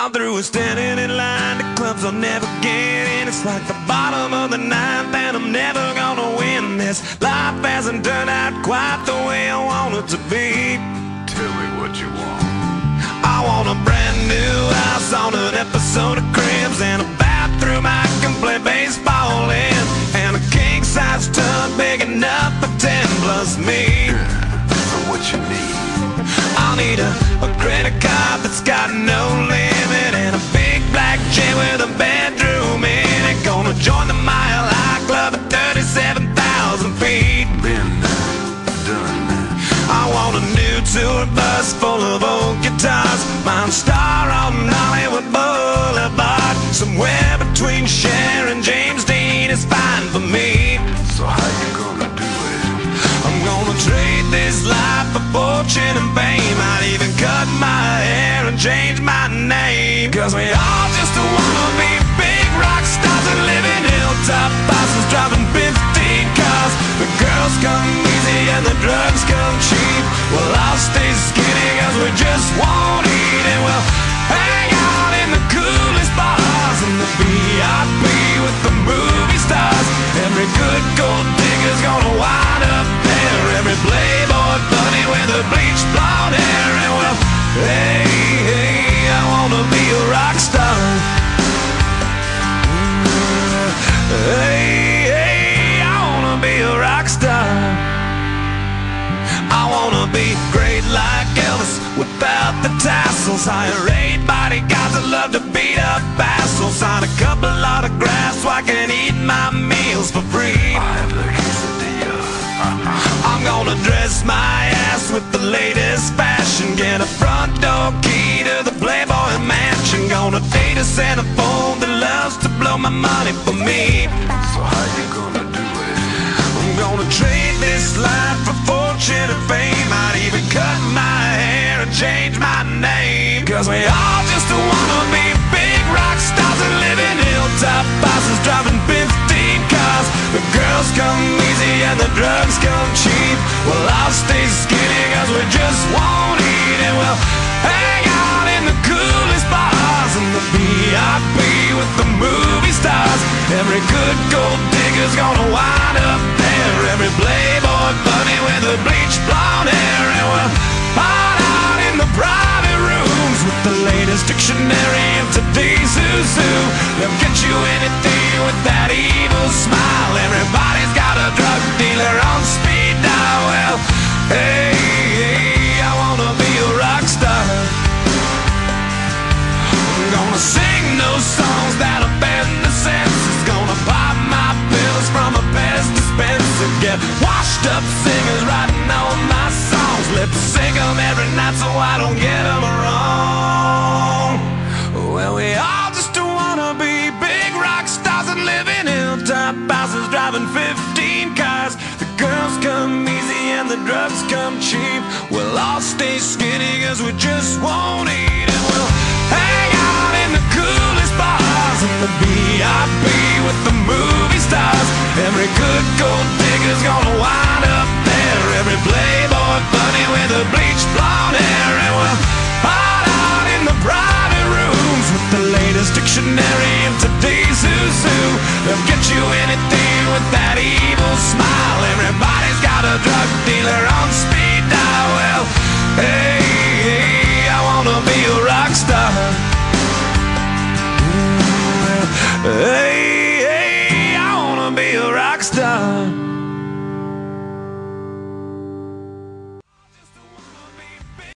While through we're standing in line to clubs I'll never get in. It's like the bottom of the ninth, and I'm never gonna win this. Life hasn't turned out quite the way I want it to be. Tell me what you want. I want a brand new house on an episode of Cribs and a bathroom I can play baseball in, and a king size tub big enough for ten plus me. So what you need? I'll need a, a credit card that's got no limit tour bus full of old guitars. Mine star on Hollywood Boulevard. Somewhere between Cher and James Dean is fine for me. So how you gonna do it? I'm gonna trade this life for fortune and fame. I'd even cut my hair and change my name. Cause we all just the blonde hair. And well, hey, hey, I wanna be a rock star. Hey, hey, I wanna be a rock star. I wanna be great like Elvis without the tassels. Hire eight bodyguards that love to beat up assholes. Sign a couple autographs so I can eat my centerfold that loves to blow my money for me. So how you gonna do it? I'm gonna trade this life for fortune and fame. I'd even cut my hair and change my name. Cause we all just wanna be big rock stars and live in hilltop houses driving 15 cars. The girls come easy and the drugs come cheap. Well, I'll stay skinny cause we just won't eat and we'll hang out in the coolest today's who. They'll get you anything with that evil smile. Everybody's got a drug dealer on speed dial. Well, hey, hey, I wanna be a rock star. I'm gonna sing those songs that offend the senses. Gonna pop my pills from a Pez dispenser. Get washed up drugs come cheap. We'll all stay skinny cause we just won't eat and we'll hang out in the coolest bars in the VIP with the movie stars. Every good gold digger's gonna wind up there. Every playboy bunny with